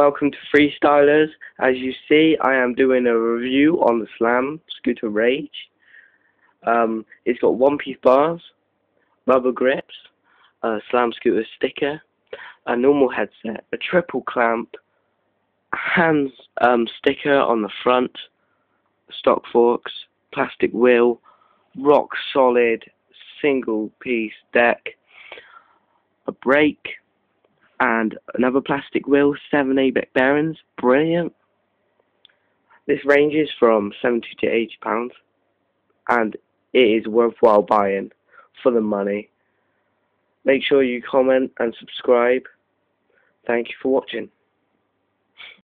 welcome to Freestylers. As you see, I am doing a review on the Slamm Scooter Rage. Um, it's got one-piece bars, rubber grips, a Slamm Scooter sticker, a normal headset, a triple clamp, hands um, sticker on the front, stock forks, plastic wheel, rock solid single piece deck, a brake, and another plastic wheel, 7 ABEC bearings, brilliant. This ranges from 70 to 80 pounds and it is worthwhile buying for the money. Make sure you comment and subscribe. Thank you for watching.